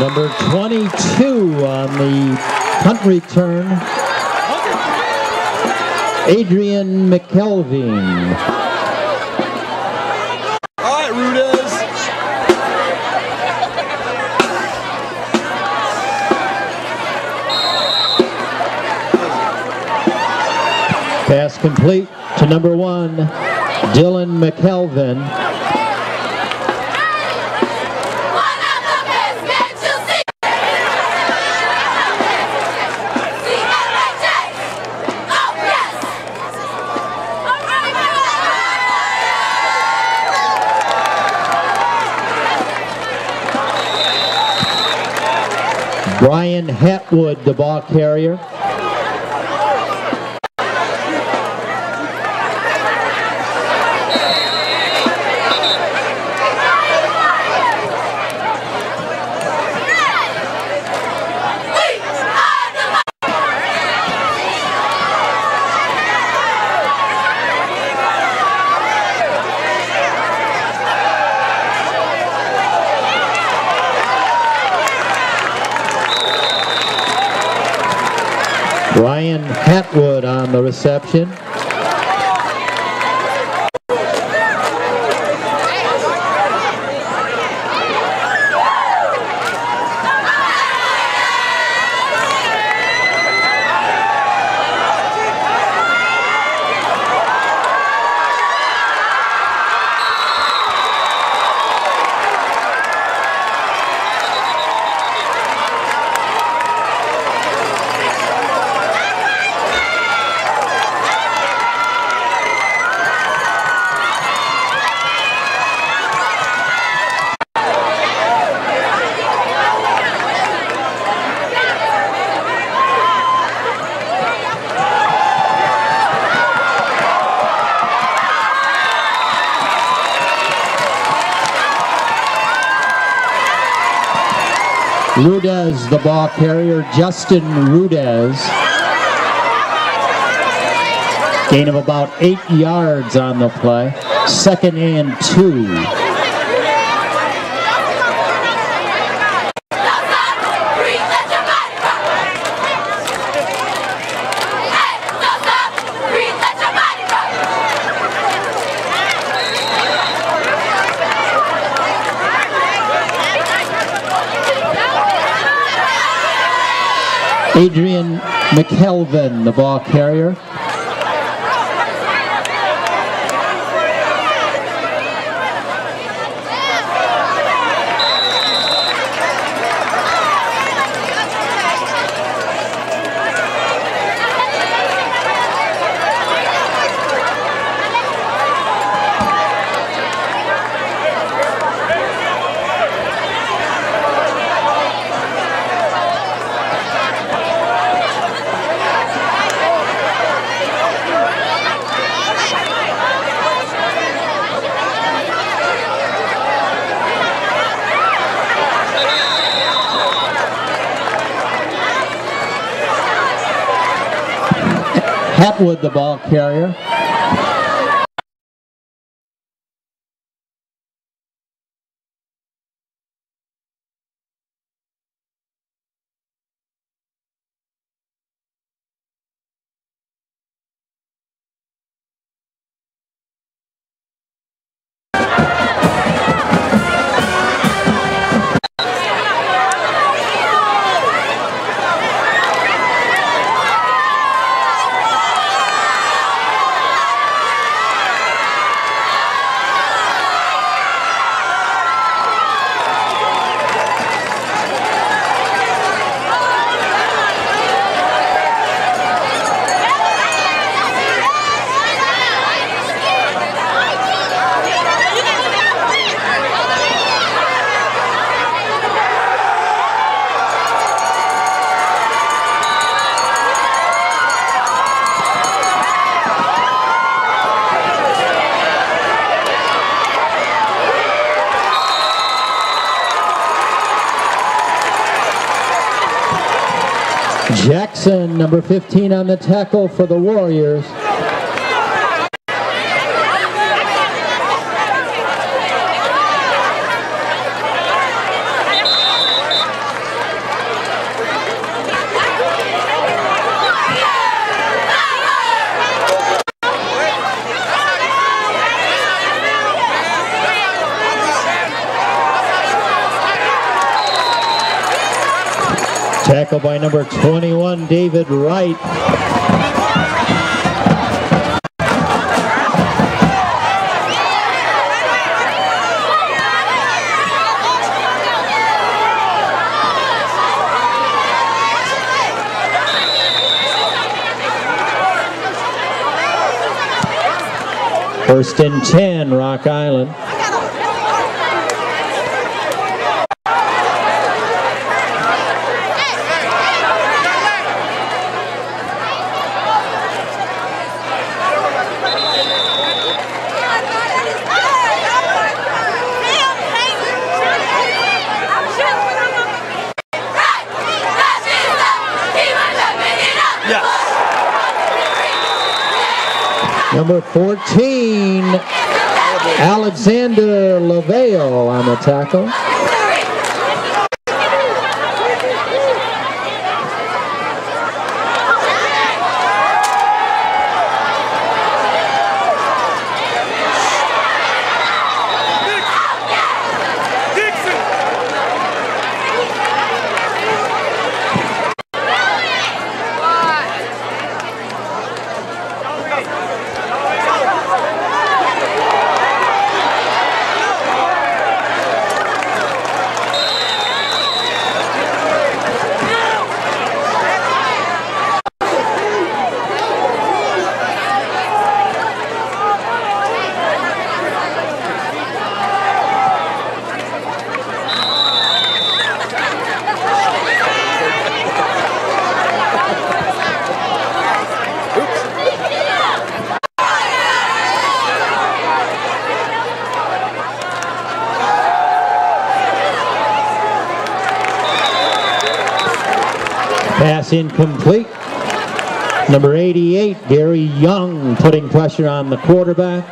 Number 22 on the punt return, Adrian McKelving. All right, Rudez. Pass complete to number one, Dylan McKelvin. Brian Hatwood, the ball carrier. Brian Hatwood on the reception. Rudez, the ball carrier, Justin Rudez. Gain of about eight yards on the play. Second and two. Adrian McKelvin, the ball carrier. Hatwood, the ball carrier. Jackson, number 15 on the tackle for the Warriors. Tackle by number 21, David Wright. First and 10, Rock Island. Number 14, Alexander Laveo on the tackle. Pass incomplete. Number 88, Gary Young, putting pressure on the quarterback.